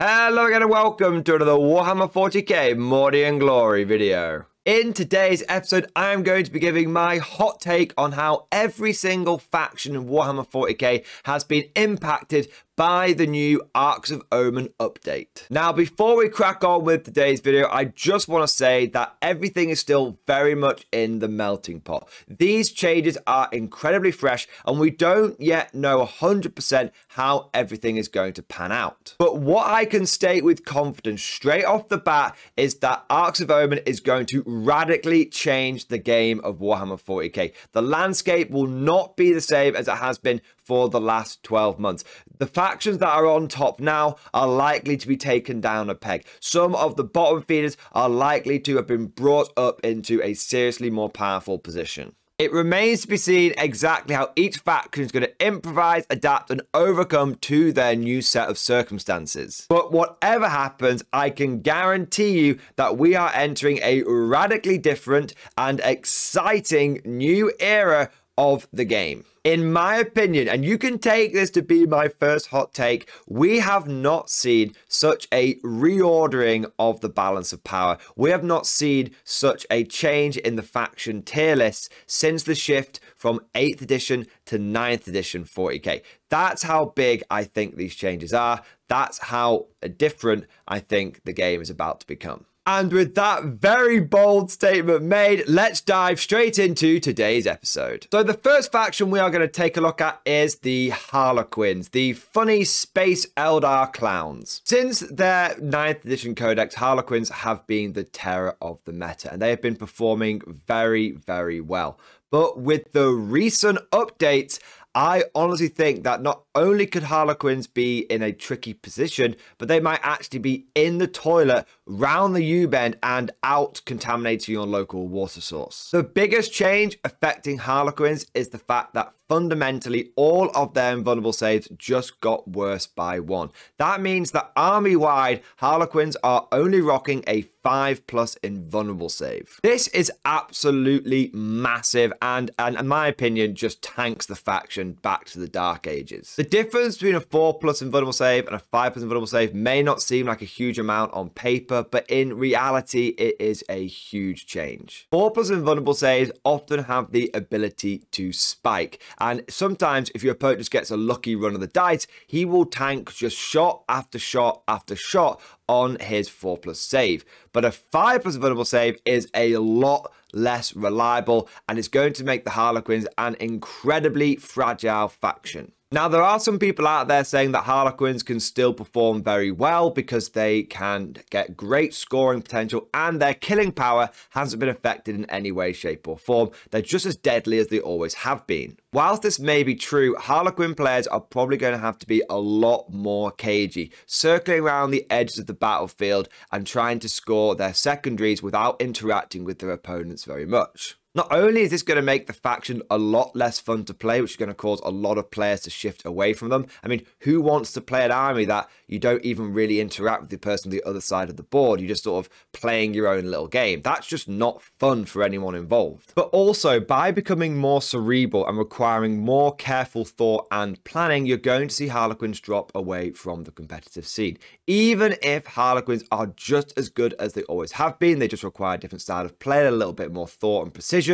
Hello again and welcome to another Warhammer 40k Mordian Glory video. In today's episode, I am going to be giving my hot take on how every single faction in Warhammer 40k has been impacted by the new Arks of Omen update. Now, before we crack on with today's video, I just want to say that everything is still very much in the melting pot. These changes are incredibly fresh, and we don't yet know 100% how everything is going to pan out. But what I can state with confidence straight off the bat is that Arks of Omen is going to radically change the game of Warhammer 40k. The landscape will not be the same as it has been for the last 12 months. The factions that are on top now are likely to be taken down a peg. Some of the bottom feeders are likely to have been brought up into a seriously more powerful position. It remains to be seen exactly how each faction is going to improvise, adapt, and overcome to their new set of circumstances. But whatever happens, I can guarantee you that we are entering a radically different and exciting new era of the game. In my opinion, and you can take this to be my first hot take, we have not seen such a reordering of the balance of power. We have not seen such a change in the faction tier lists since the shift from 8th edition to 9th edition 40k. That's how big I think these changes are. That's how different I think the game is about to become. And with that very bold statement made, let's dive straight into today's episode. So the first faction we are going to take a look at is the Harlequins, the funny space Eldar clowns. Since their 9th edition codex, Harlequins have been the terror of the meta, and they have been performing very, very well. But with the recent updates, I honestly think that not only could Harlequins be in a tricky position, but they might actually be in the toilet round the U-bend and out contaminating your local water source. The biggest change affecting Harlequins is the fact that fundamentally all of their invulnerable saves just got worse by one. That means that army-wide, Harlequins are only rocking a 5 plus invulnerable save. This is absolutely massive and, and in my opinion, just tanks the faction back to the Dark Ages. The difference between a 4 plus invulnerable save and a 5 plus invulnerable save may not seem like a huge amount on paper, but in reality, it is a huge change. 4 plus invulnerable saves often have the ability to spike, and sometimes if your opponent just gets a lucky run of the dice, he will tank just shot after shot after shot on his 4 plus save. But a 5 plus invulnerable save is a lot less reliable and it's going to make the Harlequins an incredibly fragile faction. Now, there are some people out there saying that Harlequins can still perform very well because they can get great scoring potential and their killing power hasn't been affected in any way, shape, or form. They're just as deadly as they always have been. Whilst this may be true, Harlequin players are probably going to have to be a lot more cagey, circling around the edges of the battlefield and trying to score their secondaries without interacting with their opponents very much. Not only is this going to make the faction a lot less fun to play, which is going to cause a lot of players to shift away from them. I mean, who wants to play an army that you don't even really interact with the person on the other side of the board? You're just sort of playing your own little game. That's just not fun for anyone involved. But also, by becoming more cerebral and requiring more careful thought and planning, you're going to see Harlequins drop away from the competitive scene. Even if Harlequins are just as good as they always have been, they just require a different style of play, a little bit more thought and precision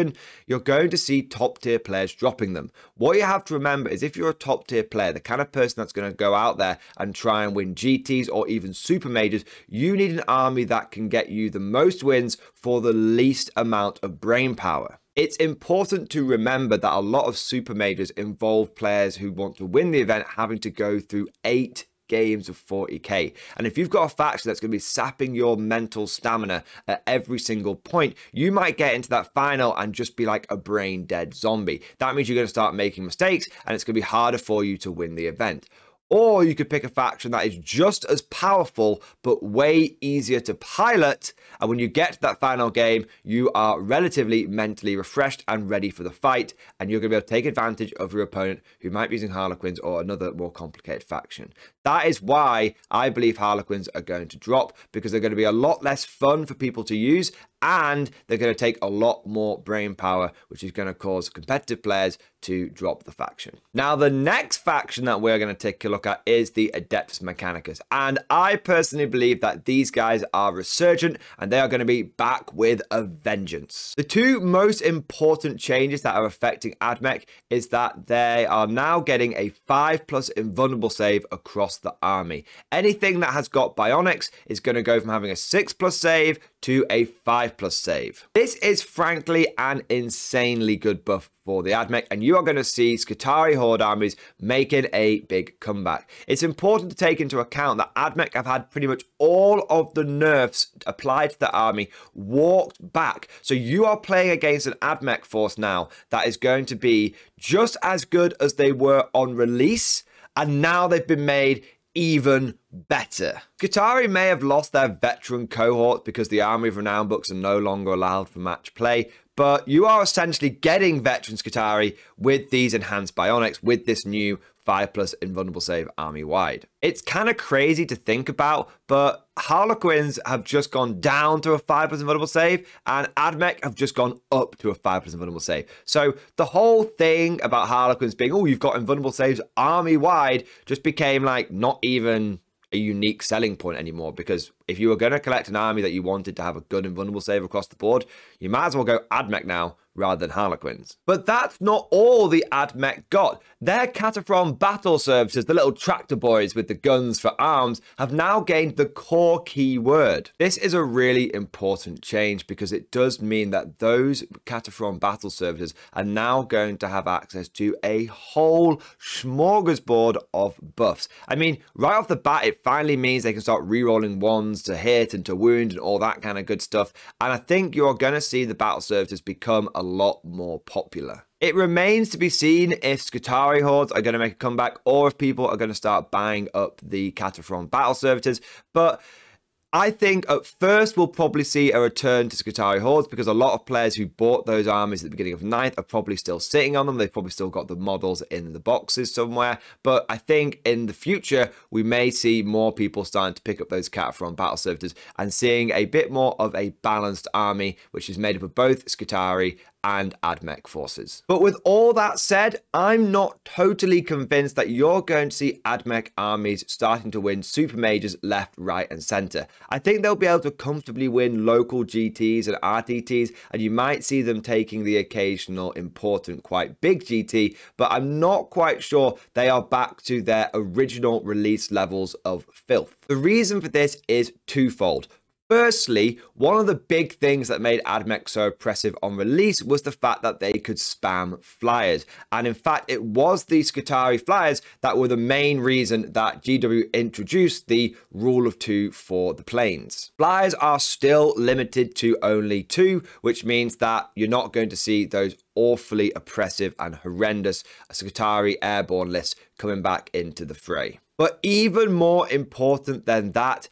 you're going to see top tier players dropping them. What you have to remember is if you're a top tier player, the kind of person that's going to go out there and try and win GTs or even super majors, you need an army that can get you the most wins for the least amount of brain power. It's important to remember that a lot of super majors involve players who want to win the event having to go through eight games of 40k. And if you've got a faction that's going to be sapping your mental stamina at every single point, you might get into that final and just be like a brain dead zombie. That means you're going to start making mistakes and it's going to be harder for you to win the event. Or you could pick a faction that is just as powerful, but way easier to pilot. And when you get to that final game, you are relatively mentally refreshed and ready for the fight. And you're going to be able to take advantage of your opponent who might be using Harlequins or another more complicated faction. That is why I believe Harlequins are going to drop because they're going to be a lot less fun for people to use and they're going to take a lot more brain power, which is going to cause competitive players to drop the faction. Now, the next faction that we're going to take a look at is the Adeptus Mechanicus. And I personally believe that these guys are resurgent and they are going to be back with a vengeance. The two most important changes that are affecting AdMech is that they are now getting a 5 plus invulnerable save across the army. Anything that has got Bionics is going to go from having a 6 plus save to a 5 plus save. This is frankly an insanely good buff for the AdMech, and you are going to see Skitarii Horde armies making a big comeback. It's important to take into account that AdMech have had pretty much all of the nerfs applied to the army walked back. So you are playing against an AdMech force now that is going to be just as good as they were on release, and now they've been made even better. Skitarii may have lost their veteran cohort because the Army of Renown books are no longer allowed for match play, but you are essentially getting veteran Skitarii with these enhanced bionics, with this new 5 plus invulnerable save army wide. It's kind of crazy to think about, but Harlequins have just gone down to a 5 plus invulnerable save, and Admech have just gone up to a 5 plus invulnerable save. So the whole thing about Harlequins being, oh, you've got invulnerable saves army wide, just became like not even a unique selling point anymore because if you were going to collect an army that you wanted to have a good invulnerable save across the board, you might as well go Admech now rather than Harlequins. But that's not all the AdMech got. Their Kataphron battle servitors, the little tractor boys with the guns for arms, have now gained the core keyword. This is a really important change because it does mean that those Kataphron battle servitors are now going to have access to a whole smorgasbord of buffs. I mean, right off the bat, it finally means they can start rerolling ones to hit and to wound and all that kind of good stuff. And I think you're going to see the battle servitors become a lot more popular. It remains to be seen if Skitarii hordes are going to make a comeback or if people are going to start buying up the Kataphron battle servitors, but I think at first we'll probably see a return to Skitarii Hordes because a lot of players who bought those armies at the beginning of Ninth are probably still sitting on them. They've probably still got the models in the boxes somewhere. But I think in the future, we may see more people starting to pick up those Kataphron battle servitors and seeing a bit more of a balanced army, which is made up of both Skitarii and AdMech forces. But with all that said, I'm not totally convinced that you're going to see AdMech armies starting to win super majors left, right, and center. I think they'll be able to comfortably win local GTs and RTTs, and you might see them taking the occasional important, quite big GT, but I'm not quite sure they are back to their original release levels of filth. The reason for this is twofold. Firstly, one of the big things that made AdMech so oppressive on release was the fact that they could spam flyers. And in fact, it was the Skitarii flyers that were the main reason that GW introduced the rule of two for the planes. Flyers are still limited to only two, which means that you're not going to see those awfully oppressive and horrendous Skitarii airborne lists coming back into the fray. But even more important than that,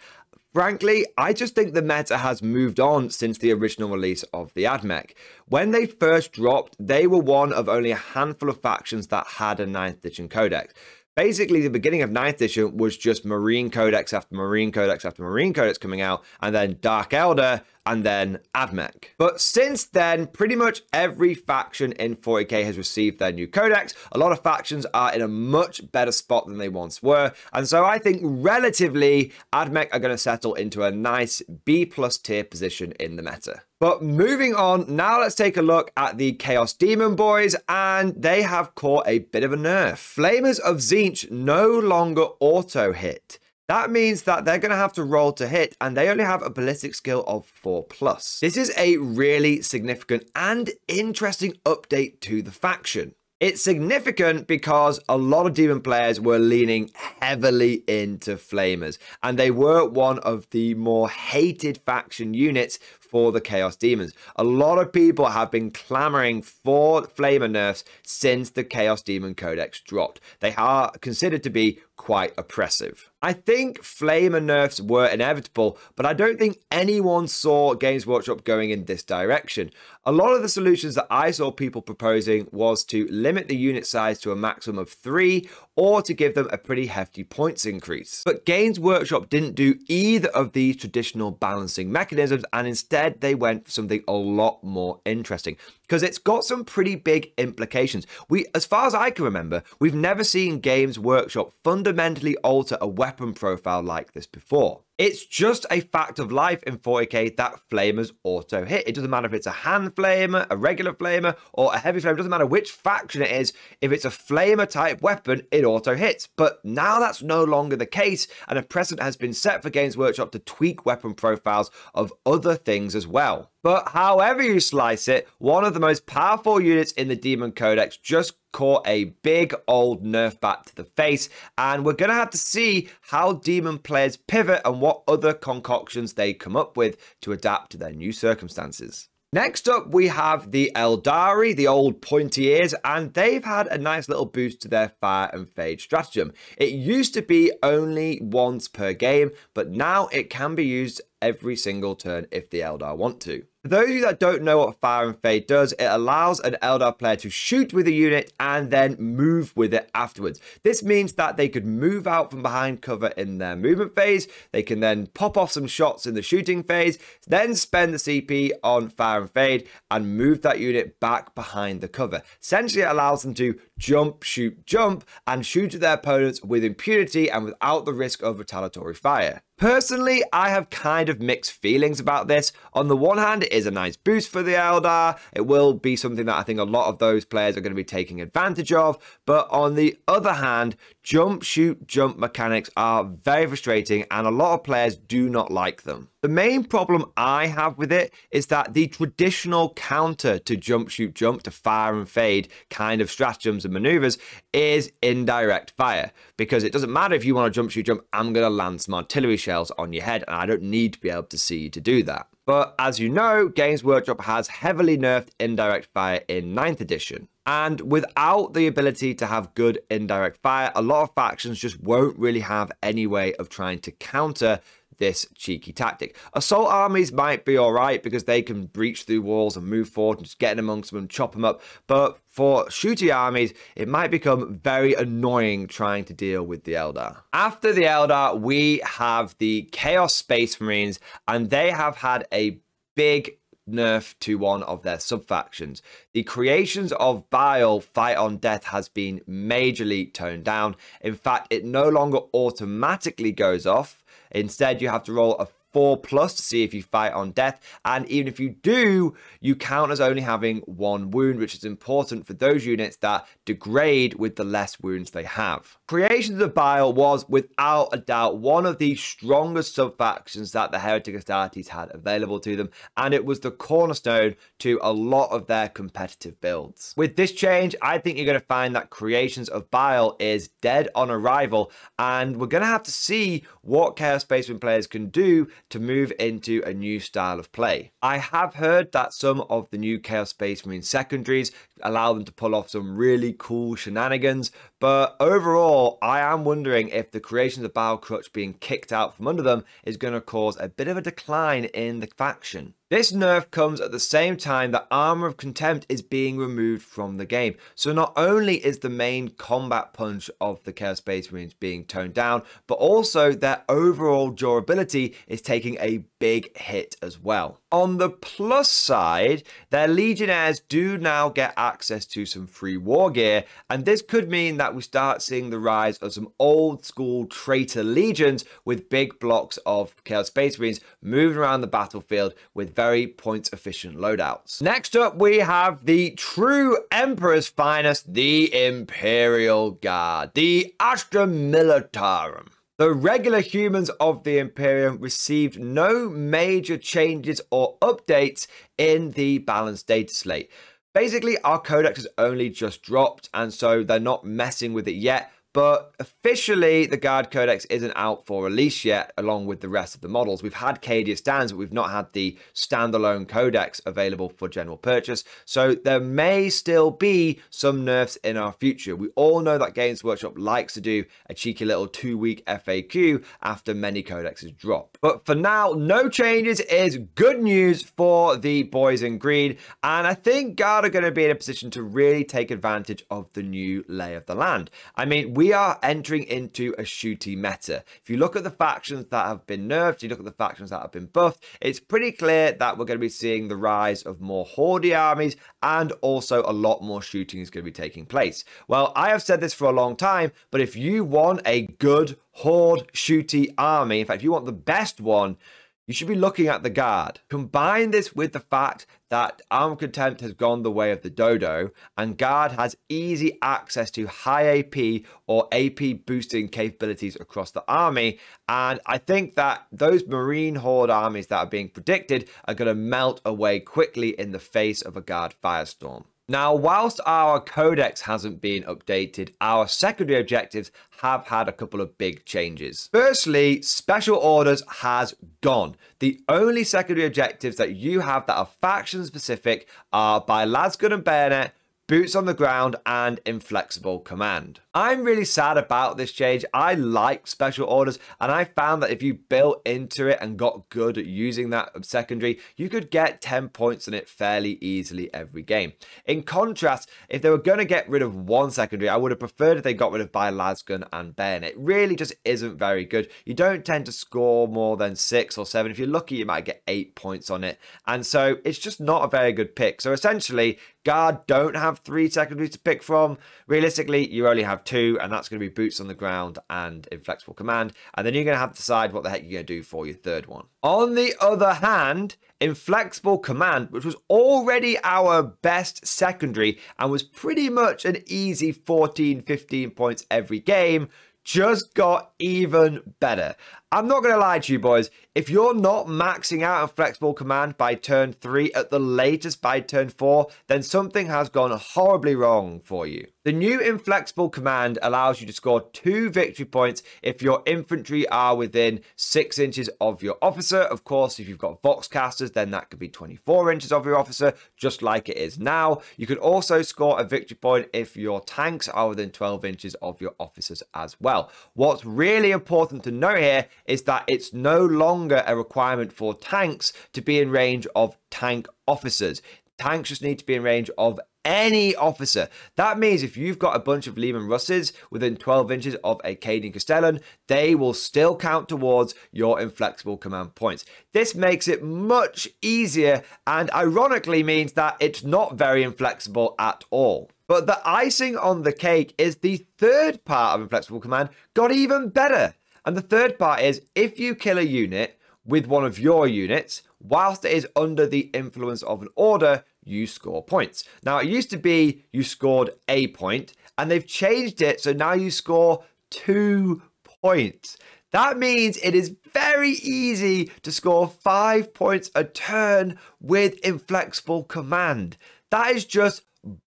Frankly, I just think the meta has moved on since the original release of the AdMech. When they first dropped, they were one of only a handful of factions that had a 9th edition codex. Basically, the beginning of 9th edition was just Marine Codex after Marine Codex after Marine Codex coming out, and then Dark Eldar, and then AdMech. But since then, pretty much every faction in 40k has received their new codex. A lot of factions are in a much better spot than they once were, and so I think relatively, AdMech are going to settle into a nice B plus tier position in the meta. But moving on, now let's take a look at the Chaos Demon Boys, and they have caught a bit of a nerf. Flamers of Tzeentch no longer auto hit. That means that they're going to have to roll to hit, and they only have a ballistic skill of 4 plus. This is a really significant and interesting update to the faction. It's significant because a lot of demon players were leaning heavily into flamers, and they were one of the more hated faction units for the Chaos Demons. A lot of people have been clamoring for Flamer nerfs since the Chaos Demon Codex dropped. They are considered to be quite oppressive. I think Flamer nerfs were inevitable, but I don't think anyone saw Games Workshop going in this direction. A lot of the solutions that I saw people proposing was to limit the unit size to a maximum of three or to give them a pretty hefty points increase. But Games Workshop didn't do either of these traditional balancing mechanisms and instead they went for something a lot more interesting because it's got some pretty big implications. We, as far as I can remember, we've never seen Games Workshop fundamentally alter a weapon profile like this before. It's just a fact of life in 40k that flamers auto hit. It doesn't matter if it's a hand flamer, a regular flamer, or a heavy flamer. It doesn't matter which faction it is. If it's a flamer type weapon, it auto hits. But now that's no longer the case, and a precedent has been set for Games Workshop to tweak weapon profiles of other things as well. But however you slice it, one of the most powerful units in the Demon Codex just caught a big old nerf back to the face, and we're going to have to see how Demon players pivot and what other concoctions they come up with to adapt to their new circumstances. Next up, we have the Aeldari, the old pointy ears, and they've had a nice little boost to their Fire and Fade stratagem. It used to be only once per game, but now it can be used every single turn if the Eldar want to. For those of you that don't know what Fire and Fade does, it allows an Eldar player to shoot with a unit and then move with it afterwards. This means that they could move out from behind cover in their movement phase, they can then pop off some shots in the shooting phase, then spend the CP on Fire and Fade and move that unit back behind the cover. Essentially, it allows them to jump, shoot, jump, and shoot at their opponents with impunity and without the risk of retaliatory fire. Personally, I have kind of mixed feelings about this. On the one hand, it is a nice boost for the Eldar. It will be something that I think a lot of those players are going to be taking advantage of. But on the other hand, jump, shoot, jump mechanics are very frustrating and a lot of players do not like them. The main problem I have with it is that the traditional counter to jump, shoot, jump, to fire and fade kind of stratagems and maneuvers is indirect fire. Because it doesn't matter if you want to jump, shoot, jump, I'm going to land some artillery shells on your head, and I don't need to be able to see you to do that. But as you know, Games Workshop has heavily nerfed indirect fire in 9th edition. And without the ability to have good indirect fire, a lot of factions just won't really have any way of trying to counter this cheeky tactic. Assault armies might be alright because they can breach through walls and move forward and just get in amongst them and chop them up. But for shooty armies, it might become very annoying trying to deal with the Eldar. After the Eldar, we have the Chaos Space Marines, and they have had a big nerf to one of their subfactions. The creations of Bile Fight on Death has been majorly toned down. In fact, it no longer automatically goes off Instead, you have to roll a 4 plus to see if you fight on death. And even if you do, you count as only having one wound, which is important for those units that degrade with the less wounds they have. Creation of the Bile was, without a doubt, one of the strongest sub-factions that the Heretic Astartes had available to them, and it was the cornerstone to a lot of their competitive builds. With this change, I think you're going to find that Creations of Bile is dead on arrival, and we're going to have to see what Chaos Marine players can do to move into a new style of play. I have heard that some of the new Chaos Space Marine secondaries allow them to pull off some really cool shenanigans, but overall, I am wondering if the creation of Bile Crutch being kicked out from under them is going to cause a bit of a decline in the faction. This nerf comes at the same time that Armor of Contempt is being removed from the game. So not only is the main combat punch of the Chaos Space Marines being toned down, but also their overall durability is taking a big hit as well. On the plus side, their Legionnaires do now get access to some free war gear, and this could mean that we start seeing the rise of some old school traitor legions with big blocks of Chaos Space Marines moving around the battlefield with very point efficient loadouts. Next up, we have the true Emperor's finest, the Imperial Guard, the Astra Militarum. The regular humans of the Imperium received no major changes or updates in the balanced data slate. Basically, our codex has only just dropped, and so they're not messing with it yet, but officially, the Guard Codex isn't out for release yet, along with the rest of the models. We've had Cadia stands, but we've not had the standalone Codex available for general purchase. So there may still be some nerfs in our future. We all know that Games Workshop likes to do a cheeky little two-week FAQ after many codexes drop. But for now, no changes is good news for the boys in green. And I think Guard are going to be in a position to really take advantage of the new lay of the land. I mean, we we are entering into a shooty meta. If you look at the factions that have been nerfed, you look at the factions that have been buffed, it's pretty clear that we're going to be seeing the rise of more Horde armies and also a lot more shooting is going to be taking place. Well, I have said this for a long time, but if you want a good Horde shooty army, in fact, if you want the best one, you should be looking at the guard. Combine this with the fact that Arm Contempt has gone the way of the Dodo, and guard has easy access to high AP or AP boosting capabilities across the army. And I think that those Marine Horde armies that are being predicted are going to melt away quickly in the face of a guard firestorm. Now, whilst our codex hasn't been updated, our secondary objectives have had a couple of big changes. Firstly, special orders has gone. The only secondary objectives that you have that are faction specific are by Lasgun and Bayonet, boots on the ground, and inflexible command. I'm really sad about this change. I like special orders, and I found that if you built into it and got good at using that secondary, you could get 10 points in it fairly easily every game. In contrast, if they were going to get rid of one secondary, I would have preferred if they got rid of by Lasgun and Bayonet. It really just isn't very good. You don't tend to score more than six or seven. If you're lucky, you might get eight points on it. And so it's just not a very good pick. So essentially, Guard don't have three secondaries to pick from. Realistically, you only have two, and that's going to be Boots on the Ground and Inflexible Command. And then you're going to have to decide what the heck you're going to do for your third one. On the other hand, Inflexible Command, which was already our best secondary and was pretty much an easy 14, 15 points every game, just got even better. I'm not going to lie to you boys, if you're not maxing out a flexible command by turn 3, at the latest by turn 4, then something has gone horribly wrong for you. The new inflexible command allows you to score 2 victory points if your infantry are within 6 inches of your officer. Of course, if you've got Vox casters, then that could be 24 inches of your officer, just like it is now. You can also score a victory point if your tanks are within 12 inches of your officers as well. What's really important to note here is that it's no longer a requirement for tanks to be in range of tank officers. Tanks just need to be in range of any officer. That means if you've got a bunch of Leman Russes within 12 inches of a Cadian Castellan, they will still count towards your inflexible command points. This makes it much easier and ironically means that it's not very inflexible at all. But the icing on the cake is the third part of inflexible command got even better. And the third part is if you kill a unit with one of your units, whilst it is under the influence of an order, you score points. Now, it used to be you scored a point, and they've changed it so now you score two points. That means it is very easy to score five points a turn with inflexible command. That is just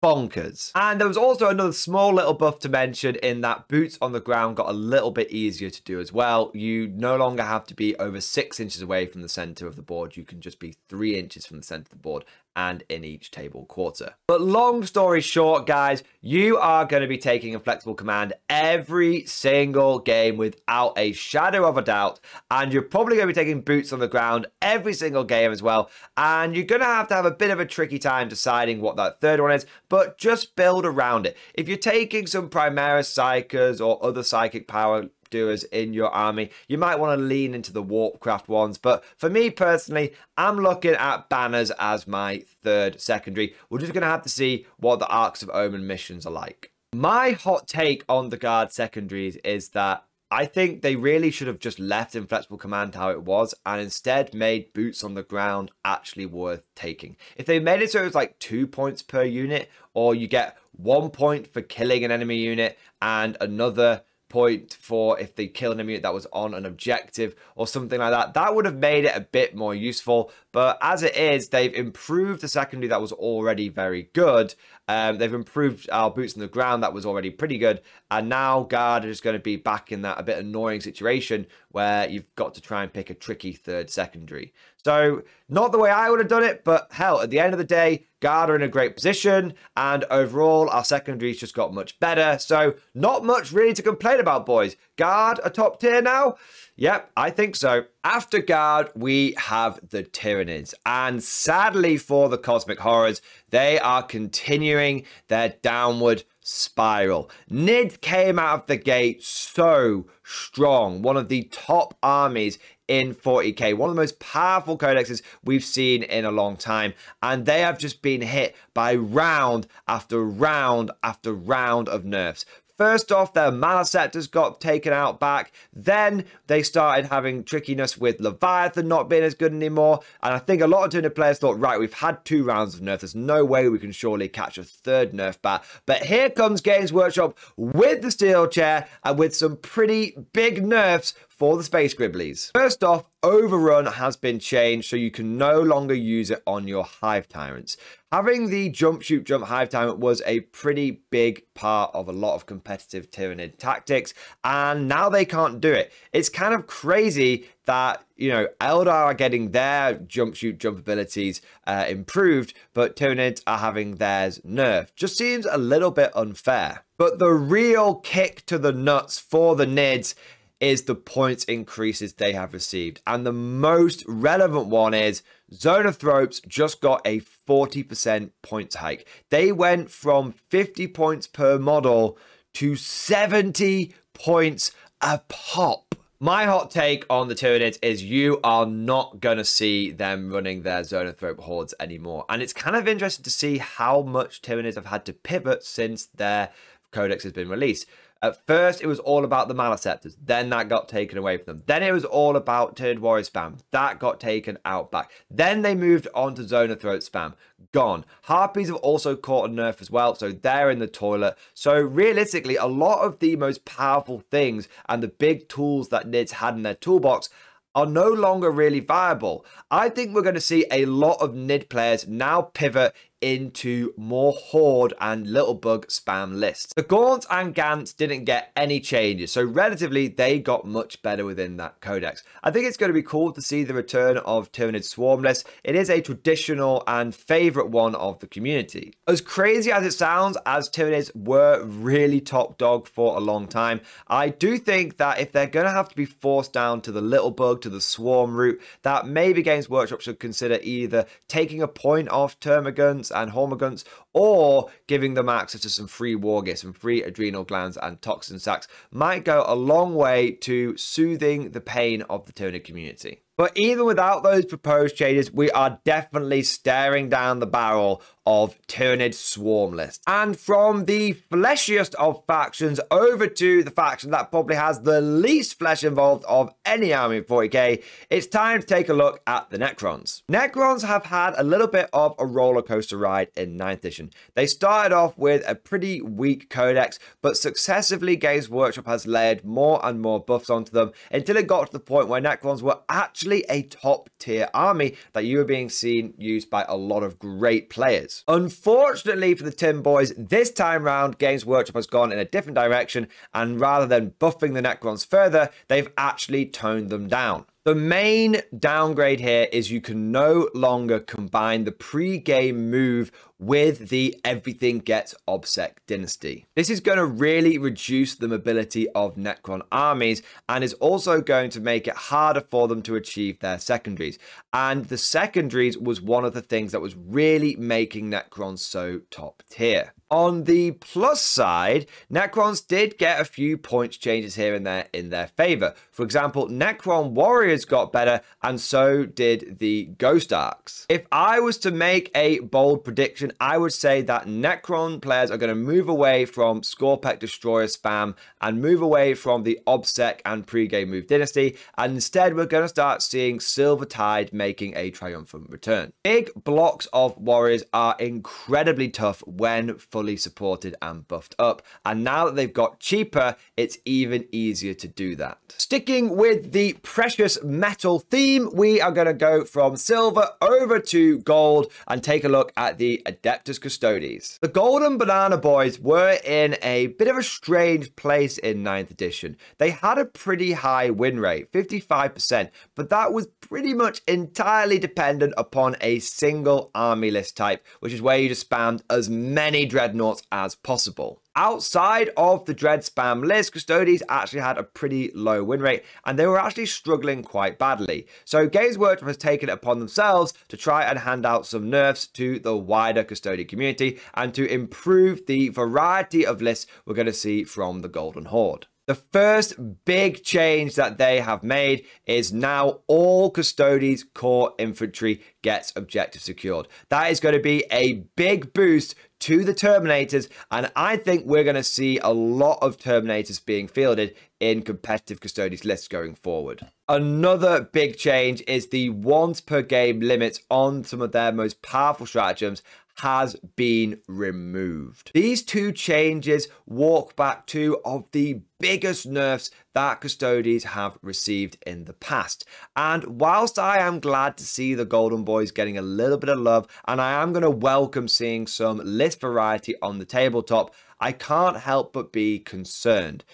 bonkers. And there was also another small little buff to mention in that boots on the ground got a little bit easier to do as well. You no longer have to be over six inches away from the center of the board. You can just be three inches from the center of the board and in each table quarter. But long story short, guys, you are going to be taking a flexible command every single game without a shadow of a doubt. And you're probably going to be taking boots on the ground every single game as well. And you're going to have to have a bit of a tricky time deciding what that third one is, but just build around it. If you're taking some Primaris Psykers or other psychic power doers in your army. You might want to lean into the Warpcraft ones, but for me personally, I'm looking at banners as my third secondary. We're just going to have to see what the Arks of Omen missions are like. My hot take on the guard secondaries is that I think they really should have just left Inflexible Command how it was and instead made boots on the ground actually worth taking. If they made it so it was like two points per unit, or you get one point for killing an enemy unit and another point for if they kill an enemy that was on an objective or something like that. That would have made it a bit more useful. But as it is, they've improved the secondary that was already very good. Um, they've improved our boots on the ground that was already pretty good. And now guard is going to be back in that a bit annoying situation where you've got to try and pick a tricky third secondary. So not the way I would have done it, but hell, at the end of the day, Guard are in a great position, and overall, our secondaries just got much better. So, not much really to complain about, boys. Guard a top tier now? Yep, I think so. After Guard, we have the Tyranids. And sadly for the Cosmic Horrors, they are continuing their downward spiral. Nid came out of the gate so strong, one of the top armies in 40k, one of the most powerful codexes we've seen in a long time. And they have just been hit by round after round after round of nerfs. First off, their Maleceptors got taken out back. Then they started having trickiness with Leviathan not being as good anymore. And I think a lot of Tyranids players thought, right, we've had two rounds of nerf. There's no way we can surely catch a third nerf bat. But here comes Games Workshop with the steel chair and with some pretty big nerfs for the Space Gribblies. First off, Overrun has been changed so you can no longer use it on your Hive Tyrants. Having the jump, shoot, jump Hive Tyrant was a pretty big part of a lot of competitive Tyranid tactics, and now they can't do it. It's kind of crazy that, you know, Eldar are getting their jump, shoot, jump abilities uh, improved, but Tyranids are having theirs nerfed. Just seems a little bit unfair. But the real kick to the nuts for the Nids is the points increases they have received. And the most relevant one is Zoanthropes just got a 40% points hike. They went from 50 points per model to 70 points a pop. My hot take on the Tyranids is you are not going to see them running their Zoanthrope hordes anymore. And it's kind of interesting to see how much Tyranids have had to pivot since their codex has been released. At first, it was all about the Maleceptors. Then that got taken away from them. Then it was all about Tyranid Warrior spam. That got taken out back. Then they moved on to Zoanthrope spam. Gone. Harpies have also caught a nerf as well, so they're in the toilet. So realistically, a lot of the most powerful things and the big tools that Nids had in their toolbox are no longer really viable. I think we're going to see a lot of Nid players now pivot into more Horde and Little Bug spam lists. The Gaunts and Gants didn't get any changes, so relatively they got much better within that codex. I think it's going to be cool to see the return of Tyranid Swarm list. It is a traditional and favourite one of the community. As crazy as it sounds, as Tyranids were really top dog for a long time, I do think that if they're going to have to be forced down to the Little Bug, to the Swarm route, that maybe Games Workshop should consider either taking a point off Termagants and Hormagaunts, or giving them access to some free war gear, some free adrenal glands and toxin sacs might go a long way to soothing the pain of the toner community. But even without those proposed changes, we are definitely staring down the barrel of Tyranid Swarm list. And from the fleshiest of factions over to the faction that probably has the least flesh involved of any army in 40k, it's time to take a look at the Necrons. Necrons have had a little bit of a roller coaster ride in 9th edition. They started off with a pretty weak codex, but successively Games Workshop has layered more and more buffs onto them until it got to the point where Necrons were actually a top tier army that you were being seen used by a lot of great players. Unfortunately for the Tin boys, this time round, Games Workshop has gone in a different direction, and rather than buffing the Necrons further, they've actually toned them down. The main downgrade here is you can no longer combine the pre-game move with the everything gets obsec dynasty. This is going to really reduce the mobility of Necron armies and is also going to make it harder for them to achieve their secondaries. And the secondaries was one of the things that was really making Necrons so top tier. On the plus side, Necrons did get a few points changes here and there in their favor. For example, Necron Warriors got better, and so did the Ghost Arks. If I was to make a bold prediction, I would say that Necron players are going to move away from Skorpekh Destroyer spam and move away from the Obsec and pre-game move dynasty, and instead we're going to start seeing Silver Tide making a triumphant return. Big blocks of Warriors are incredibly tough when fully supported and buffed up. And now that they've got cheaper, it's even easier to do that. Sticking with the precious metal theme, we are going to go from silver over to gold and take a look at the Adeptus Custodes. The Golden Banana Boys were in a bit of a strange place in 9th edition. They had a pretty high win rate, 55%, but that was pretty much entirely dependent upon a single army list type, which is where you just spammed as many dreadnoughts as possible. Outside of the Dread spam list, Custodes actually had a pretty low win rate and they were actually struggling quite badly. So Games Workshop has taken it upon themselves to try and hand out some nerfs to the wider Custodian community and to improve the variety of lists we're going to see from the Golden Horde. The first big change that they have made is now all Custodes core infantry gets objective secured. That is going to be a big boost to the Terminators, and I think we're going to see a lot of Terminators being fielded in competitive Custodes lists going forward. Another big change is the once per game limits on some of their most powerful stratagems has been removed. These two changes walk back two of the biggest nerfs that Custodes have received in the past. And whilst I am glad to see the Golden Boys getting a little bit of love, and I am going to welcome seeing some list variety on the tabletop, I can't help but be concerned.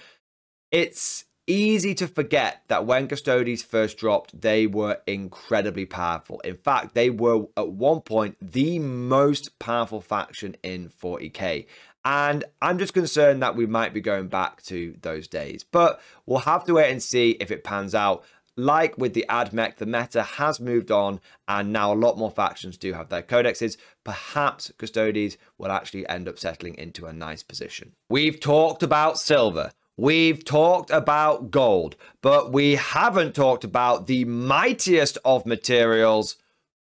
It's easy to forget that when Custodes first dropped, they were incredibly powerful. In fact, they were at one point the most powerful faction in 40k. And I'm just concerned that we might be going back to those days. But we'll have to wait and see if it pans out. Like with the ad mech, the meta has moved on, and now a lot more factions do have their codexes. Perhaps Custodes will actually end up settling into a nice position. We've talked about silver. We've talked about gold, but we haven't talked about the mightiest of materials,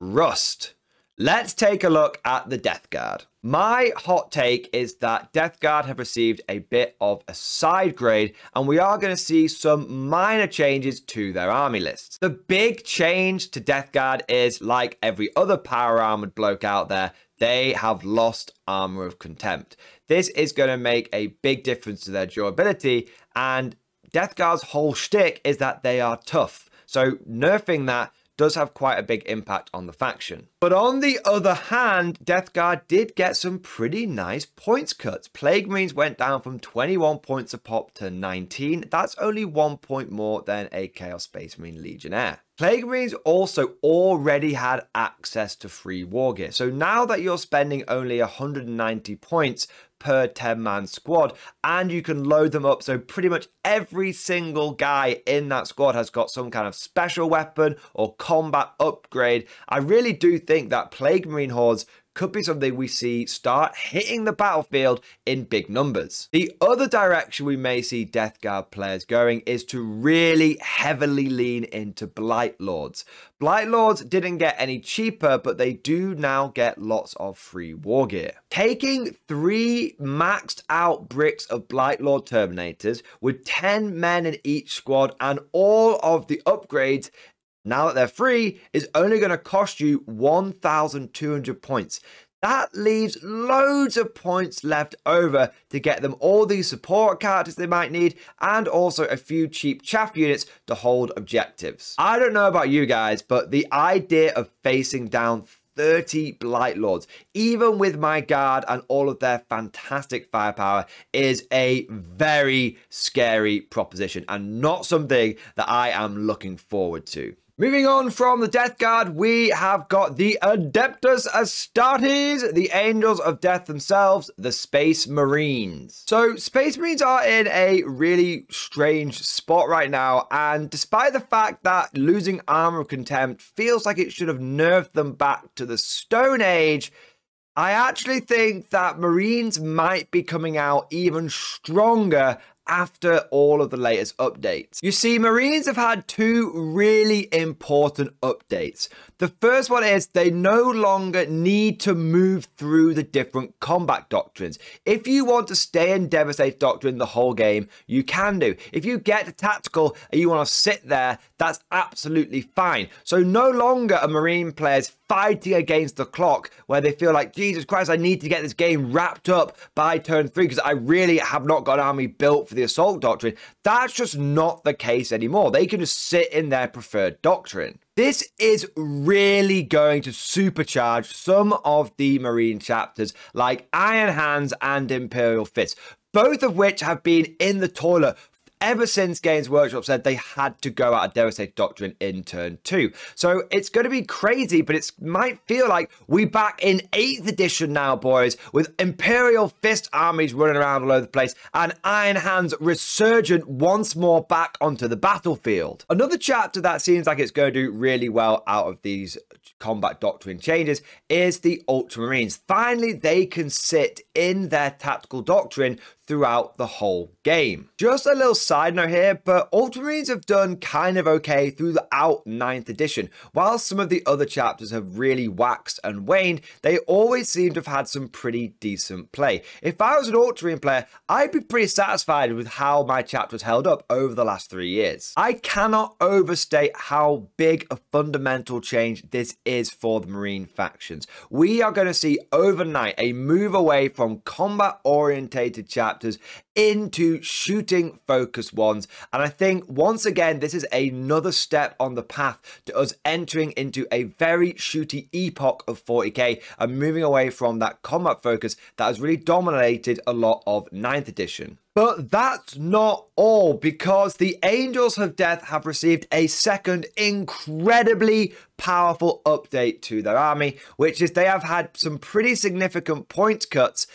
rust. Let's take a look at the Death Guard. My hot take is that Death Guard have received a bit of a side grade, and we are going to see some minor changes to their army lists. The big change to Death Guard is, like every other power armored bloke out there, they have lost Armor of Contempt. This is going to make a big difference to their durability, and Death Guard's whole shtick is that they are tough. So nerfing that does have quite a big impact on the faction. But on the other hand, Death Guard did get some pretty nice points cuts. Plague Marines went down from 21 points a pop to 19. That's only one point more than a Chaos Space Marine Legionnaire. Plague Marines also already had access to free war gear. So now that you're spending only 190 points per 10 man squad and you can load them up so pretty much every single guy in that squad has got some kind of special weapon or combat upgrade i really do think that plague marine hordes could be something we see start hitting the battlefield in big numbers. The other direction we may see Death Guard players going is to really heavily lean into Blight Lords. Blight Lords didn't get any cheaper, but they do now get lots of free war gear. Taking three maxed out bricks of Blight Lord Terminators with 10 men in each squad and all of the upgrades now that they're free, is only going to cost you 1,200 points. That leaves loads of points left over to get them all these support characters they might need and also a few cheap chaff units to hold objectives. I don't know about you guys, but the idea of facing down 30 Blight Lords, even with my guard and all of their fantastic firepower, is a very scary proposition and not something that I am looking forward to. Moving on from the Death Guard, we have got the Adeptus Astartes, the Angels of Death themselves, the Space Marines. So, Space Marines are in a really strange spot right now, and despite the fact that losing Armor of Contempt feels like it should have nerfed them back to the Stone Age, I actually think that Marines might be coming out even stronger after all of the latest updates. You see, Marines have had two really important updates. The first one is they no longer need to move through the different combat doctrines. If you want to stay in Devastator Doctrine the whole game, you can do. If you get Tactical and you want to sit there, that's absolutely fine. So no longer are Marine players fighting against the clock where they feel like, Jesus Christ, I need to get this game wrapped up by turn three because I really have not got an army built for the Assault Doctrine. That's just not the case anymore. They can just sit in their preferred doctrine. This is really going to supercharge some of the Marine chapters like Iron Hands and Imperial Fist, both of which have been in the toilet ever since Games Workshop said they had to go out of Devastator Doctrine in turn two. So it's going to be crazy, but it might feel like we're back in 8th edition now, boys, with Imperial Fist armies running around all over the place and Iron Hands resurgent once more back onto the battlefield. Another chapter that seems like it's going to do really well out of these combat doctrine changes is the Ultramarines. Finally, they can sit in their tactical doctrine throughout the whole game. Just a little side note here, but Ultramarines have done kind of okay throughout 9th edition. While some of the other chapters have really waxed and waned, they always seem to have had some pretty decent play. If I was an Ultramarine player, I'd be pretty satisfied with how my chapters held up over the last three years. I cannot overstate how big a fundamental change this is for the Marine factions. We are going to see overnight a move away from combat orientated chapters into shooting focus ones. And I think once again, this is another step on the path to us entering into a very shooty epoch of 40k and moving away from that combat focus that has really dominated a lot of 9th edition. But that's not all, because the Angels of Death have received a second incredibly powerful update to their army, which is they have had some pretty significant point cuts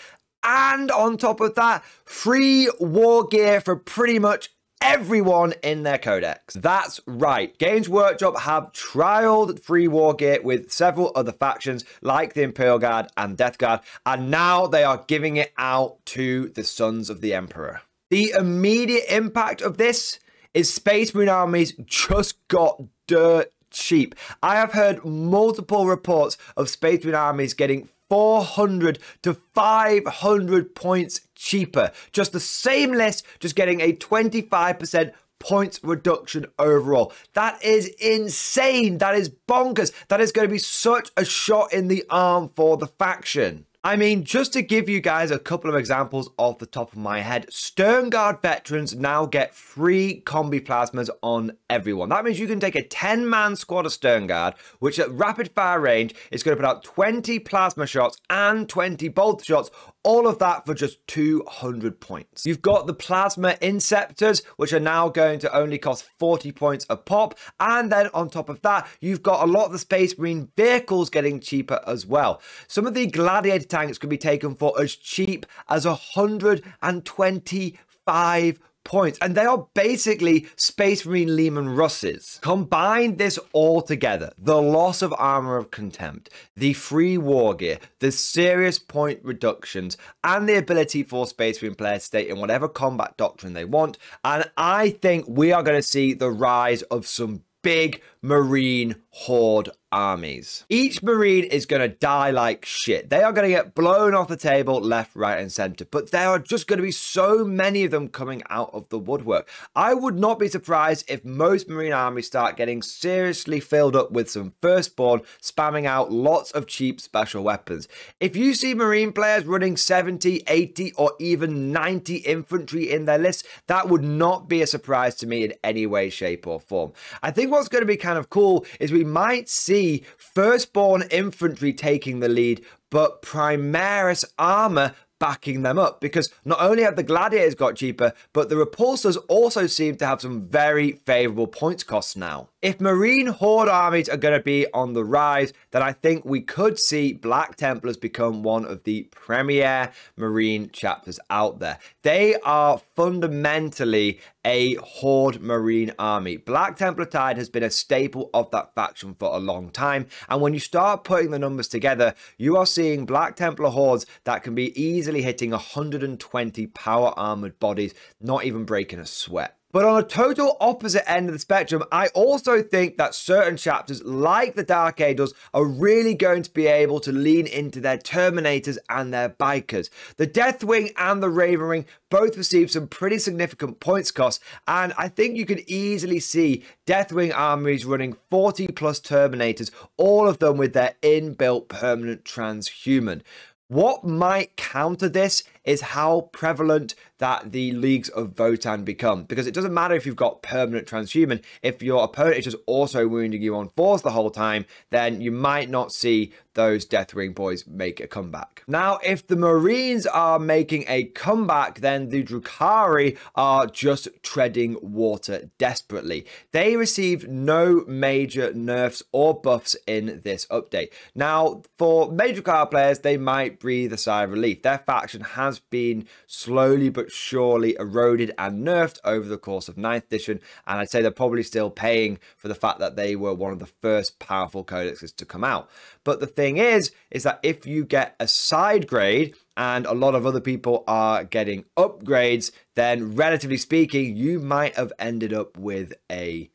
and on top of that, free war gear for pretty much everyone in their codex. That's right, Games Workshop have trialed free war gear with several other factions like the Imperial Guard and Death Guard, and now they are giving it out to the Sons of the Emperor. The immediate impact of this is Space Marine armies just got dirt cheap. I have heard multiple reports of Space Marine armies getting 400 to 500 points cheaper. Just the same list, just getting a 25% points reduction overall. That is insane. That is bonkers. That is going to be such a shot in the arm for the faction. I mean, just to give you guys a couple of examples off the top of my head, Sternguard veterans now get free combi plasmas on everyone. That means you can take a 10-man squad of Sternguard, which at rapid fire range is going to put out 20 plasma shots and 20 bolt shots all of that for just 200 points. You've got the Plasma Inceptors, which are now going to only cost 40 points a pop. And then on top of that, you've got a lot of the Space Marine vehicles getting cheaper as well. Some of the Gladiator tanks can be taken for as cheap as 125 points. And they are basically Space Marine Leman Russes. Combine this all together, the loss of Armor of Contempt, the free war gear, the serious point reductions, and the ability for Space Marine players to stay in whatever combat doctrine they want. And I think we are going to see the rise of some big Marine Horde armies. Each Marine is going to die like shit. They are going to get blown off the table left, right, and center. But there are just going to be so many of them coming out of the woodwork. I would not be surprised if most Marine armies start getting seriously filled up with some firstborn, spamming out lots of cheap special weapons. If you see Marine players running 70, 80, or even 90 infantry in their list, that would not be a surprise to me in any way, shape, or form. I think what's going to be kind of cool is we might see firstborn infantry taking the lead, but Primaris armor backing them up because not only have the gladiators got cheaper, but the repulsors also seem to have some very favorable points costs now. If Marine Horde armies are going to be on the rise, then I think we could see Black Templars become one of the premier Marine chapters out there. They are fundamentally a Horde Marine army. Black Templar Tide has been a staple of that faction for a long time, and when you start putting the numbers together, you are seeing Black Templar Hordes that can be easily hitting 120 power armored bodies, not even breaking a sweat. But on a total opposite end of the spectrum, I also think that certain chapters, like the Dark Angels, are really going to be able to lean into their Terminators and their Bikers. The Deathwing and the Ravenwing both received some pretty significant points costs, and I think you could easily see Deathwing armies running 40 plus Terminators, all of them with their inbuilt permanent transhuman. What might counter this is how prevalent that the leagues of Votann become. Because it doesn't matter if you've got permanent transhuman, if your opponent is just also wounding you on force the whole time, then you might not see those Deathwing boys make a comeback. Now, if the Marines are making a comeback, then the Drukhari are just treading water desperately. They received no major nerfs or buffs in this update. Now, for major car players, they might breathe a sigh of relief. Their faction has been slowly but surely eroded and nerfed over the course of 9th edition, and I'd say they're probably still paying for the fact that they were one of the first powerful codexes to come out. But the thing is, is that if you get a side grade and a lot of other people are getting upgrades, then relatively speaking, you might have ended up with a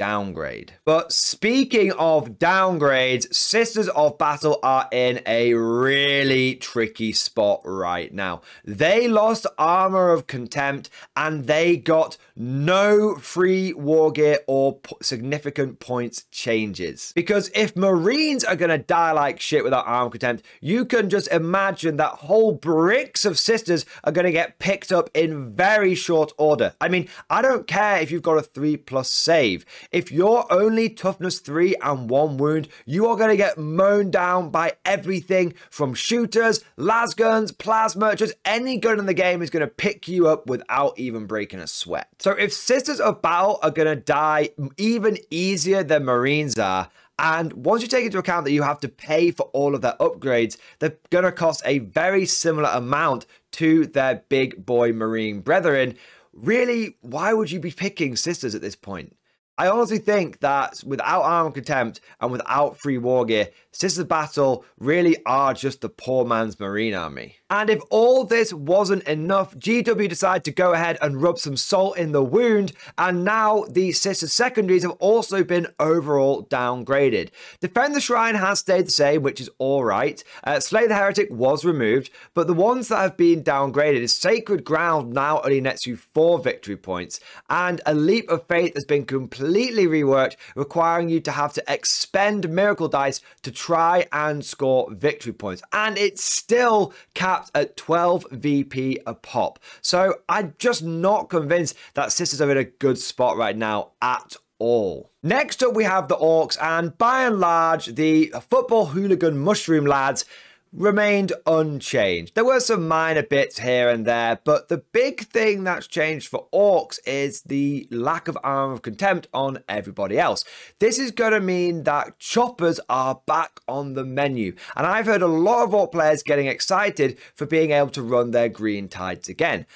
downgrade. But speaking of downgrades, Sisters of Battle are in a really tricky spot right now. They lost Armor of Contempt and they got no free war gear or significant points changes. Because if Marines are going to die like shit without Armor of Contempt, you can just imagine that whole bricks of Sisters are going to get picked up in very short order. I mean, I don't care if you've got a 3 plus save. If you're only toughness 3 and 1 wound, you are going to get mown down by everything from shooters, las guns, plasma, just any gun in the game is going to pick you up without even breaking a sweat. So if Sisters of Battle are going to die even easier than Marines are, and once you take into account that you have to pay for all of their upgrades, they're going to cost a very similar amount to their big boy Marine brethren. Really, why would you be picking Sisters at this point? I honestly think that without Armor Contempt and without free war gear, Sisters Battle really are just the poor man's Marine army. And if all this wasn't enough, GW decided to go ahead and rub some salt in the wound, and now the Sister secondaries have also been overall downgraded. Defend the Shrine has stayed the same, which is alright. Uh, Slay the Heretic was removed, but the ones that have been downgraded is Sacred Ground now only nets you 4 victory points, and A Leap of Faith has been completely completely reworked, requiring you to have to expend miracle dice to try and score victory points. And it's still capped at 12 VP a pop. So I'm just not convinced that Sisters are in a good spot right now at all. Next up, we have the Orks, and by and large, the football hooligan mushroom lads remained unchanged. There were some minor bits here and there, but the big thing that's changed for Orks is the lack of Armor of Contempt on everybody else. This is going to mean that choppers are back on the menu, and I've heard a lot of Ork players getting excited for being able to run their green tides again.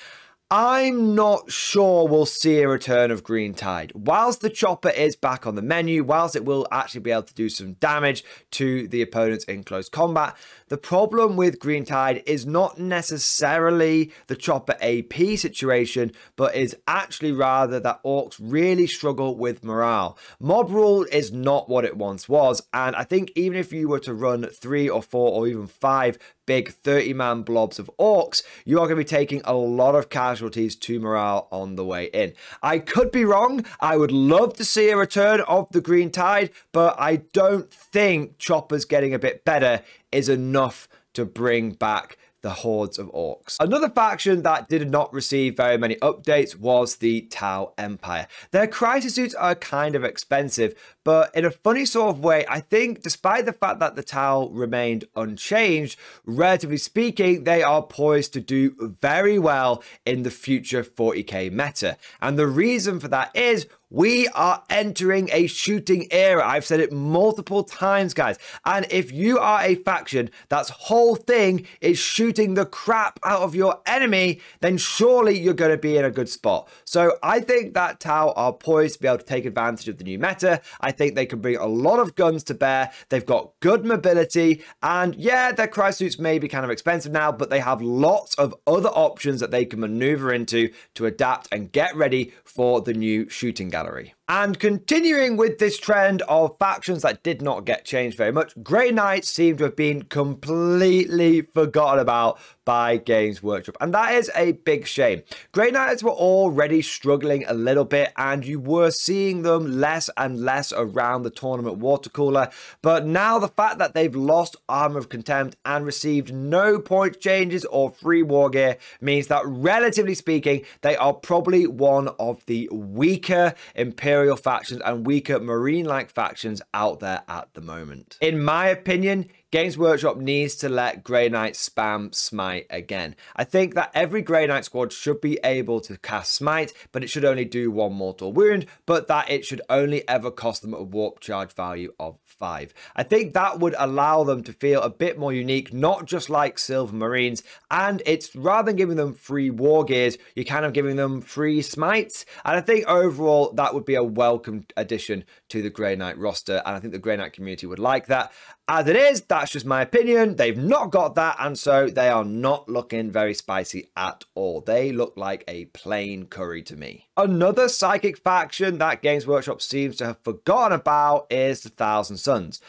I'm not sure we'll see a return of Green Tide. Whilst the chopper is back on the menu, whilst it will actually be able to do some damage to the opponents in close combat, the problem with Green Tide is not necessarily the chopper AP situation, but is actually rather that orks really struggle with morale. Mob rule is not what it once was, and I think even if you were to run three or four or even five big 30 man blobs of orks, you are going to be taking a lot of casualties to morale on the way in. I could be wrong. I would love to see a return of the Green Tide, but I don't think Chopper's getting a bit better is enough to bring back the hordes of orks. Another faction that did not receive very many updates was the Tau Empire. Their crisis suits are kind of expensive, but in a funny sort of way, I think despite the fact that the Tau remained unchanged, relatively speaking, they are poised to do very well in the future 40k meta. And the reason for that is we are entering a shooting era. I've said it multiple times, guys. And if you are a faction that's whole thing is shooting the crap out of your enemy, then surely you're going to be in a good spot. So I think that Tau are poised to be able to take advantage of the new meta. I think they can bring a lot of guns to bear. They've got good mobility. And yeah, their crisis suits may be kind of expensive now, but they have lots of other options that they can maneuver into to adapt and get ready for the new shooting gallery gallery. And continuing with this trend of factions that did not get changed very much, Grey Knights seem to have been completely forgotten about by Games Workshop. And that is a big shame. Grey Knights were already struggling a little bit, and you were seeing them less and less around the tournament water cooler. But now the fact that they've lost Armor of Contempt and received no point changes or free war gear means that, relatively speaking, they are probably one of the weaker Imperial factions and weaker Marine-like factions out there at the moment. In my opinion, Games Workshop needs to let Grey Knight spam Smite again. I think that every Grey Knight squad should be able to cast Smite, but it should only do one mortal wound, but that it should only ever cost them a warp charge value of 5. I think that would allow them to feel a bit more unique, not just like Silver Marines, and it's rather than giving them free war gears, you're kind of giving them free smites, and I think overall that would be a welcome addition to the Grey Knight roster, and I think the Grey Knight community would like that. As it is, that's just my opinion. They've not got that, and so they are not looking very spicy at all. They look like a plain curry to me. Another psychic faction that Games Workshop seems to have forgotten about is the Thousand Sons.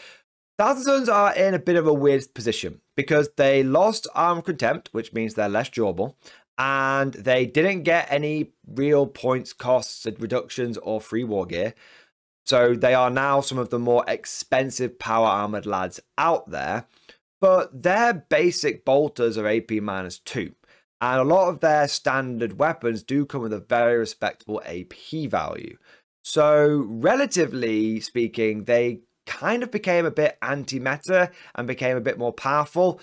Thousand Sons are in a bit of a weird position because they lost Arm Contempt, which means they're less durable, and they didn't get any real points, costs, reductions, or free war gear. So they are now some of the more expensive power armored lads out there, but their basic bolters are AP minus two. And a lot of their standard weapons do come with a very respectable AP value. So, relatively speaking, they kind of became a bit anti meta and became a bit more powerful.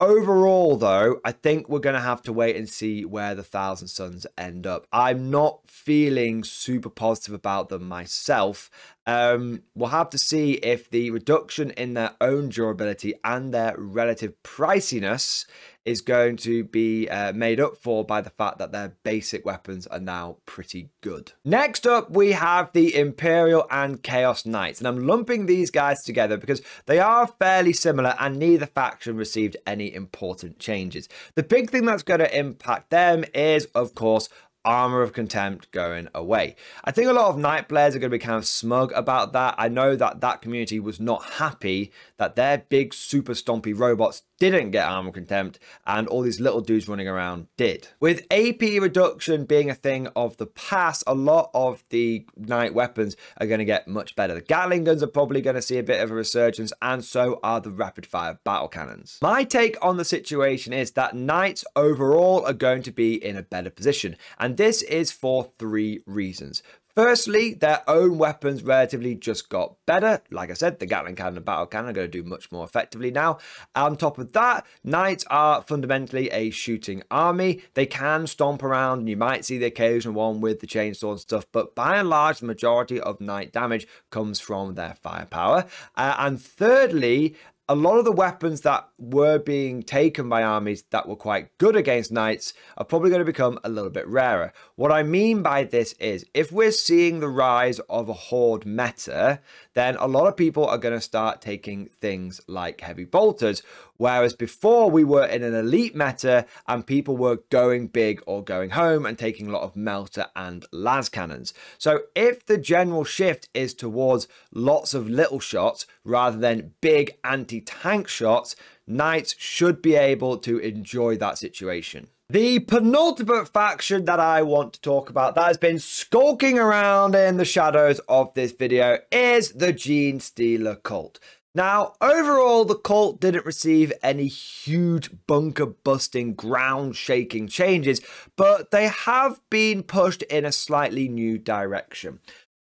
Overall, though, I think we're going to have to wait and see where the Thousand Sons end up. I'm not feeling super positive about them myself. Um, we'll have to see if the reduction in their own durability and their relative priciness is going to be uh, made up for by the fact that their basic weapons are now pretty good. Next up, we have the Imperial and Chaos Knights, and I'm lumping these guys together because they are fairly similar and neither faction received any important changes. The big thing that's going to impact them is, of course, Armor of Contempt going away. I think a lot of Knight players are going to be kind of smug about that. I know that that community was not happy that their big super stompy robots didn't get Armor of Contempt and all these little dudes running around did. With AP reduction being a thing of the past, a lot of the Knight weapons are going to get much better. The Gatling guns are probably going to see a bit of a resurgence and so are the rapid fire battle cannons. My take on the situation is that Knights overall are going to be in a better position and and this is for three reasons. Firstly, their own weapons relatively just got better. Like I said, the Gatling cannon and battle cannon are going to do much more effectively now. On top of that, Knights are fundamentally a shooting army. They can stomp around, and you might see the occasional one with the chainsaw and stuff, but by and large, the majority of Knight damage comes from their firepower. Uh, and thirdly, a lot of the weapons that were being taken by armies that were quite good against knights are probably going to become a little bit rarer. What I mean by this is if we're seeing the rise of a horde meta, then a lot of people are going to start taking things like heavy bolters. Whereas before we were in an elite meta and people were going big or going home and taking a lot of melter and las cannons. So if the general shift is towards lots of little shots rather than big anti-tank shots, knights should be able to enjoy that situation. The penultimate faction that I want to talk about that has been skulking around in the shadows of this video is the Genestealer cult. Now, overall, the cult didn't receive any huge bunker busting, ground shaking changes, but they have been pushed in a slightly new direction.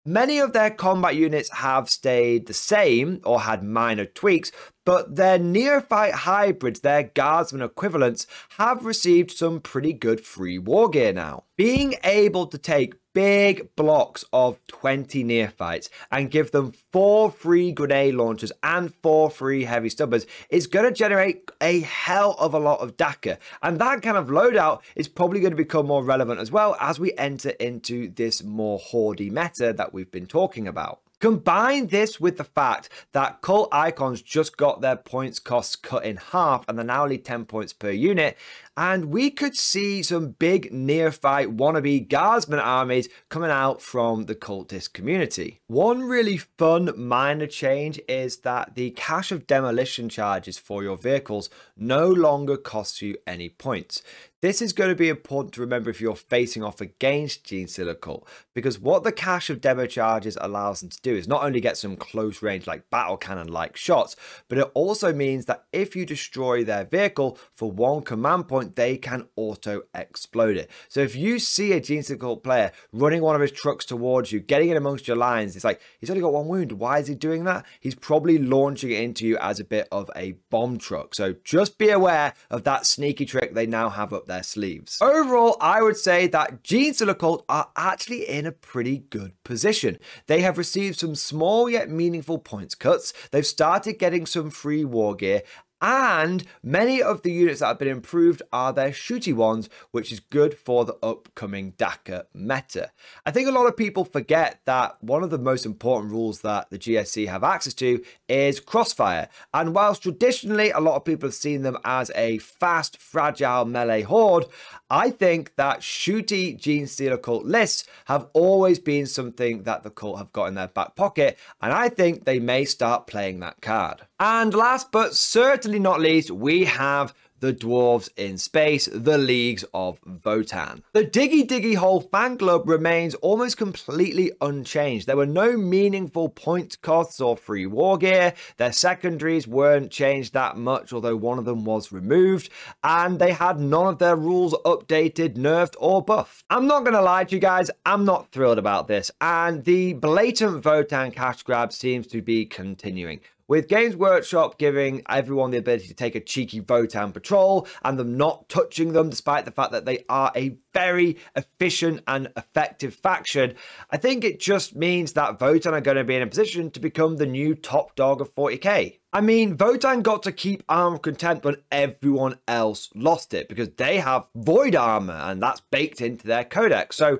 Many of their combat units have stayed the same or had minor tweaks, but their neophyte hybrids, their guardsman equivalents, have received some pretty good free war gear now. Being able to take big blocks of 20 neophytes and give them four free grenade launchers and four free heavy stubbers is going to generate a hell of a lot of dakka. And that kind of loadout is probably going to become more relevant as well as we enter into this more hoardy meta that we've been talking about. Combine this with the fact that Cult Icons just got their points costs cut in half and they're now only 10 points per unit, and we could see some big neophyte wannabe guardsman armies coming out from the cultist community. One really fun minor change is that the cache of demolition charges for your vehicles no longer costs you any points. This is going to be important to remember if you're facing off against Gene Cult, because what the cache of demo charges allows them to do is not only get some close range like battle cannon like shots, but it also means that if you destroy their vehicle for one command point, they can auto explode it. So if you see a Genestealer Cult player running one of his trucks towards you, getting in amongst your lines, it's like, he's only got one wound. Why is he doing that? He's probably launching it into you as a bit of a bomb truck. So just be aware of that sneaky trick they now have up their sleeves. Overall, I would say that Genestealer Cult are actually in a pretty good position. They have received some small yet meaningful points cuts, they've started getting some free war gear, and many of the units that have been improved are their shooty ones, which is good for the upcoming Dakka meta. I think a lot of people forget that one of the most important rules that the GSC have access to is crossfire. And whilst traditionally a lot of people have seen them as a fast, fragile melee horde, I think that shooty Genestealer cult lists have always been something that the cult have got in their back pocket, and I think they may start playing that card. And last but certainly not least, we have the Dwarves in Space, the Leagues of Votann. The Diggy Diggy Hole fan club remains almost completely unchanged. There were no meaningful point costs or free war gear. Their secondaries weren't changed that much, although one of them was removed, and they had none of their rules updated, nerfed, or buffed. I'm not going to lie to you guys, I'm not thrilled about this, and the blatant Votann cash grab seems to be continuing with Games Workshop giving everyone the ability to take a cheeky Votann patrol and them not touching them despite the fact that they are a very efficient and effective faction, I think it just means that Votann are going to be in a position to become the new top dog of 40k. I mean, Votann got to keep Armor Contempt when everyone else lost it because they have Void Armor and that's baked into their codex. So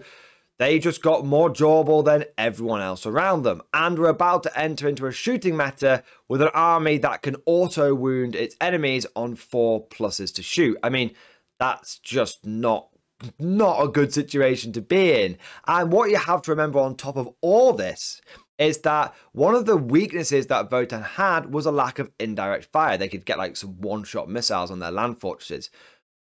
they just got more durable than everyone else around them, and were about to enter into a shooting meta with an army that can auto wound its enemies on four pluses to shoot. I mean, that's just not not a good situation to be in. And what you have to remember on top of all this is that one of the weaknesses that Votann had was a lack of indirect fire. They could get like some one-shot missiles on their land fortresses.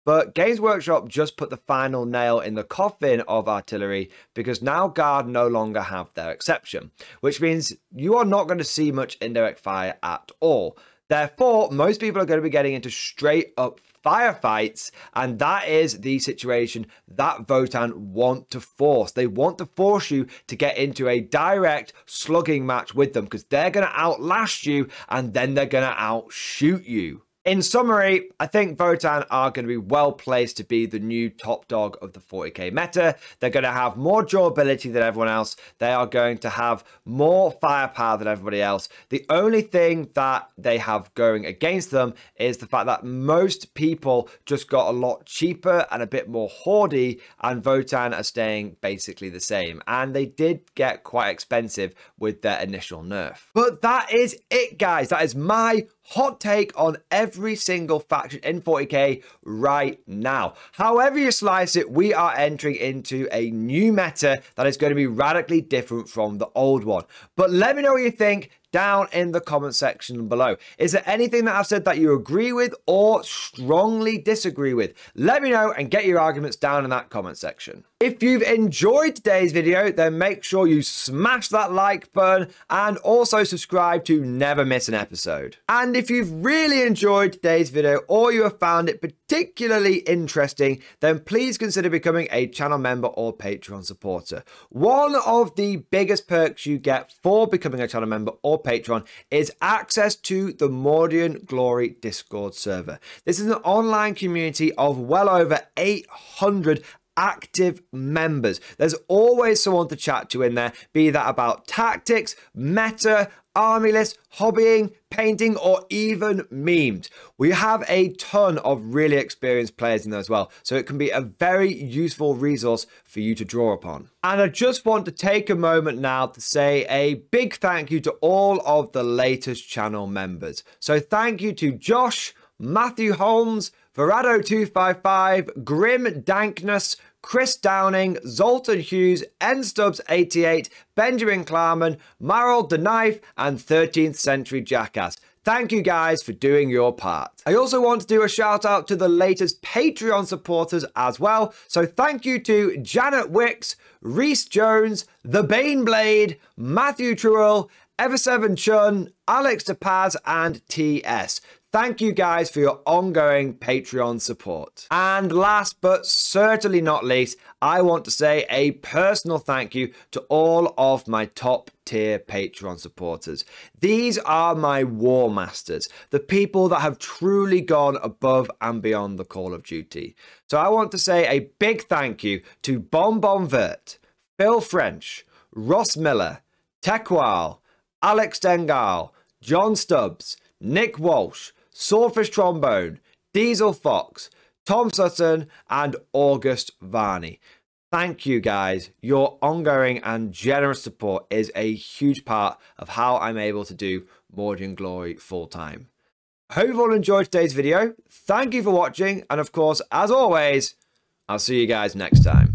But Games Workshop just put the final nail in the coffin of artillery because now Guard no longer have their exception, which means you are not going to see much indirect fire at all. Therefore, most people are going to be getting into straight up firefights, and that is the situation that Votann want to force. They want to force you to get into a direct slugging match with them because they're going to outlast you and then they're going to outshoot you. In summary, I think Votann are going to be well placed to be the new top dog of the 40k meta. They're going to have more durability than everyone else. They are going to have more firepower than everybody else. The only thing that they have going against them is the fact that most people just got a lot cheaper and a bit more hoardy, and Votann are staying basically the same. And they did get quite expensive with their initial nerf. But that is it, guys. That is my hot take on every single faction in 40k right now. However you slice it, we are entering into a new meta that is going to be radically different from the old one. But let me know what you think down in the comment section below. Is there anything that I've said that you agree with or strongly disagree with? Let me know and get your arguments down in that comment section. If you've enjoyed today's video, then make sure you smash that like button and also subscribe to never miss an episode. And if you've really enjoyed today's video or you have found it particularly interesting, then please consider becoming a channel member or Patreon supporter. One of the biggest perks you get for becoming a channel member or Patreon is access to the Mordian Glory Discord server. This is an online community of well over 800 active members. There's always someone to chat to in there, be that about tactics, meta, army list, hobbying, painting, or even memes. We have a ton of really experienced players in there as well, so it can be a very useful resource for you to draw upon. And I just want to take a moment now to say a big thank you to all of the latest channel members. So thank you to Josh, Matthew Holmes, Verado255, Grim Dankness, Chris Downing, Zoltan Hughes, N Stubbs 88, Benjamin Klarman, Marl the Knife, and 13th Century Jackass. Thank you guys for doing your part. I also want to do a shout out to the latest Patreon supporters as well. So thank you to Janet Wicks, Reese Jones, The Bane Blade, Matthew Truell, Ever7 Chun, Alex DePaz, and TS. Thank you guys for your ongoing Patreon support. And last but certainly not least, I want to say a personal thank you to all of my top tier Patreon supporters. These are my war masters, the people that have truly gone above and beyond the Call of Duty. So I want to say a big thank you to Bon Bon Vert, Phil French, Ross Miller, Tekwal, Alex Dengal, John Stubbs, Nick Walsh, Swordfish Trombone, Diesel Fox, Tom Sutton, and August Varney. Thank you guys. Your ongoing and generous support is a huge part of how I'm able to do Mordian Glory full time. I hope you've all enjoyed today's video. Thank you for watching. And of course, as always, I'll see you guys next time.